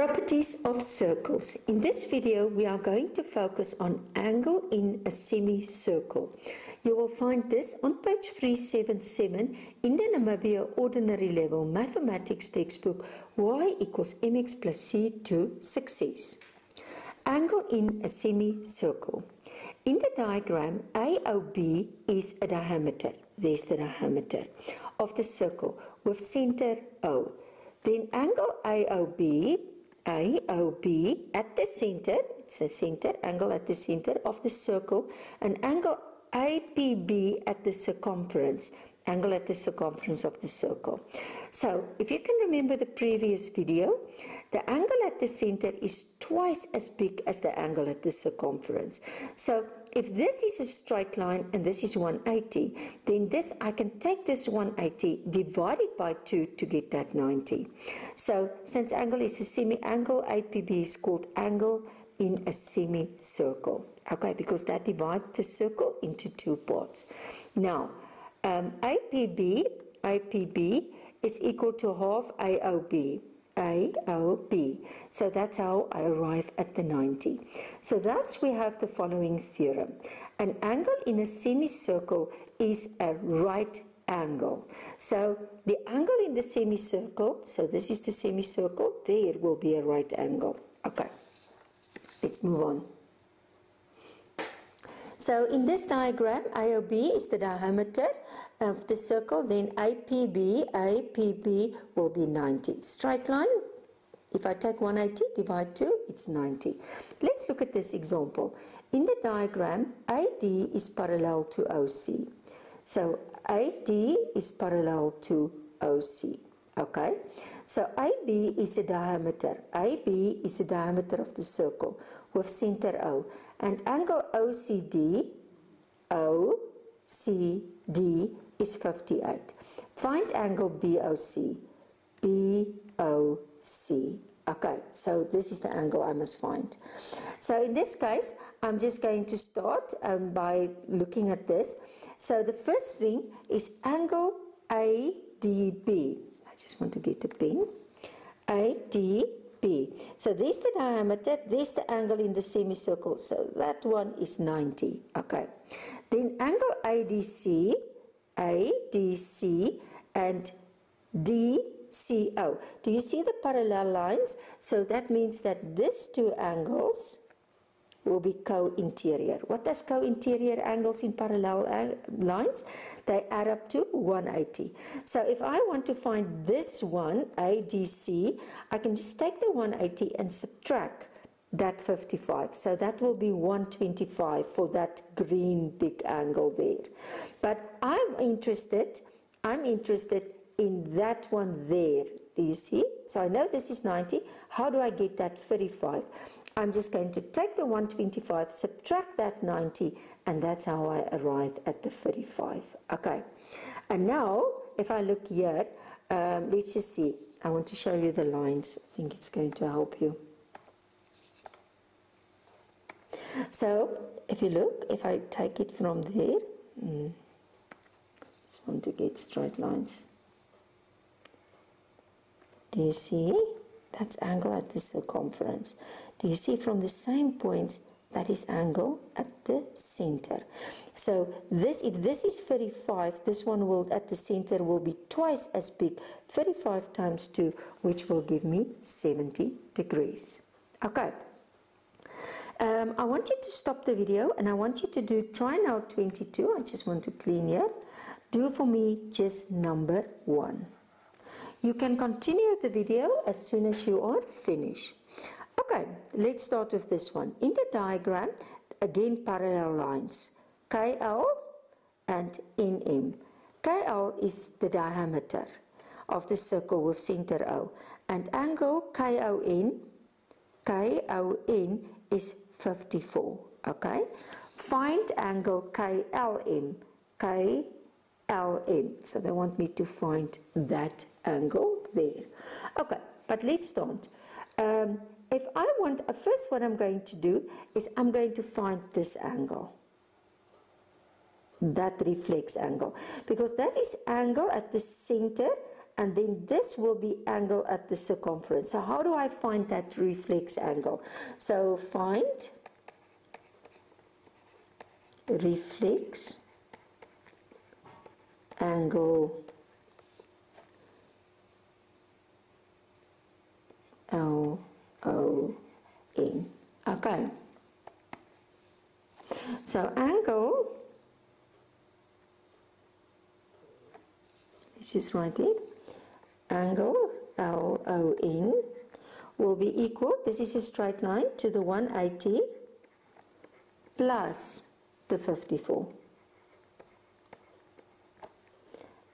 Properties of circles. In this video, we are going to focus on angle in a semicircle. You will find this on page 377 in the Namibia Ordinary Level Mathematics textbook, y equals mx plus c to success. Angle in a semicircle. In the diagram, AOB is a diameter, there's the diameter, of the circle with center O. Then angle AOB AOB at the center, it's a center, angle at the center of the circle, and angle APB at the circumference, angle at the circumference of the circle. So, if you can remember the previous video, the angle at the center is twice as big as the angle at the circumference. So, if this is a straight line and this is 180, then this I can take this 180, divide it by 2 to get that 90. So since angle is a semi-angle, APB is called angle in a semicircle. Okay, because that divides the circle into two parts. Now, um, APB, APB is equal to half AOB. A, O, B. So that's how I arrive at the 90. So thus we have the following theorem. An angle in a semicircle is a right angle. So the angle in the semicircle, so this is the semicircle, there will be a right angle. Okay, let's move on. So in this diagram, AOB is the diameter of the circle, then APB, APB will be 90. Straight line, if I take 180, divide 2, it's 90. Let's look at this example. In the diagram, AD is parallel to OC. So AD is parallel to OC. Okay, so AB is a diameter. AB is the diameter of the circle with center O. And angle OCD, OCD is 58. Find angle BOC, BOC. Okay, so this is the angle I must find. So in this case, I'm just going to start um, by looking at this. So the first thing is angle ADB. I just want to get a pen. ADB. So there's the diameter, there's the angle in the semicircle. So that one is 90. Okay. Then angle ADC, ADC and DCO. Do you see the parallel lines? So that means that these two angles will be co-interior. What does co-interior angles in parallel uh, lines? They add up to 180. So if I want to find this one, ADC, I can just take the 180 and subtract that 55. So that will be 125 for that green big angle there. But I'm interested, I'm interested in that one there. Do you see? So I know this is 90. How do I get that 35? I'm just going to take the 125, subtract that 90, and that's how I arrive at the 35. Okay. And now, if I look here, um, let's just see. I want to show you the lines. I think it's going to help you. So, if you look, if I take it from there, mm, just want to get straight lines. Do you see? That's angle at the circumference. Do you see from the same points that is angle at the center. So this, if this is 35, this one will at the center will be twice as big, 35 times 2, which will give me 70 degrees. Okay. Um, I want you to stop the video and I want you to do try now 22. I just want to clean here. Do for me just number 1. You can continue the video as soon as you are finished. Okay, let's start with this one. In the diagram, again parallel lines. KL and NM. KL is the diameter of the circle with center O. And angle KON, KON is 54. Okay? Find angle KLM. KLM. So they want me to find that angle there. Okay, but let's start. Um, if I want, uh, first what I'm going to do is I'm going to find this angle. That reflex angle. Because that is angle at the center and then this will be angle at the circumference. So how do I find that reflex angle? So find reflex angle L O N. Okay. So angle, let's just write it, angle L O N will be equal, this is a straight line, to the 180 plus the 54.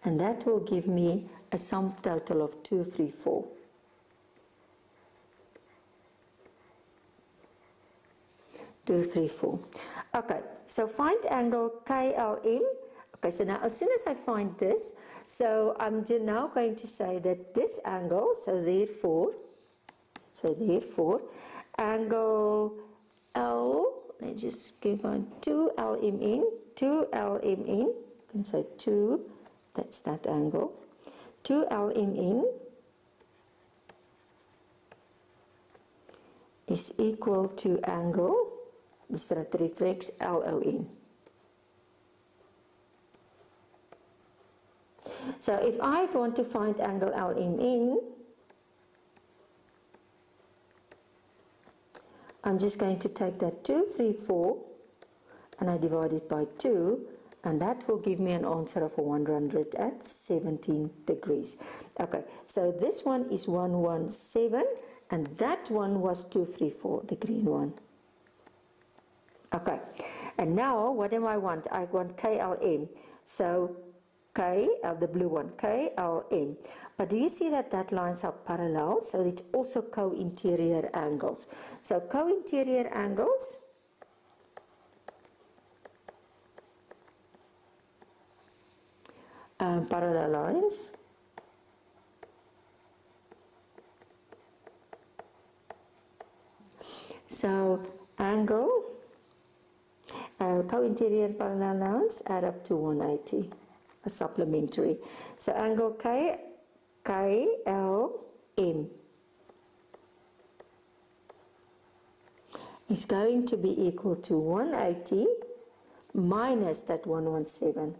And that will give me a sum total of 234. Two, three, four. Okay, so find angle KLM. Okay, so now as soon as I find this, so I'm now going to say that this angle, so therefore, so therefore, angle L, let's just give on 2 LM in, 2 LM in, you can say 2, that's that angle, 2 LM in is equal to angle Dus dat reflex LON. So if I want to find angle LMN, I'm just going to take that 234 and I divide it by 2 and that will give me an answer of 117 degrees. Okay, so this one is 117 and that one was 234, the green one. Okay, and now what do I want? I want KLM. So K, uh, the blue one, KLM. But do you see that that lines are parallel? So it's also co-interior angles. So co-interior angles, um, parallel lines. So angle uh, co-interior parallel lines add up to 180, a supplementary. So angle K, KLM is going to be equal to 180 minus that 117.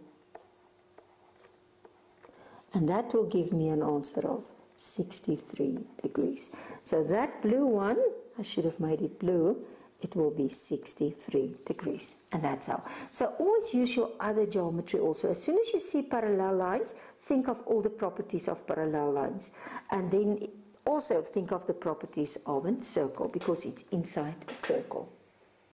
And that will give me an answer of 63 degrees. So that blue one, I should have made it blue, it will be 63 degrees and that's how. So always use your other geometry also. As soon as you see parallel lines think of all the properties of parallel lines. And then also think of the properties of a circle because it's inside a circle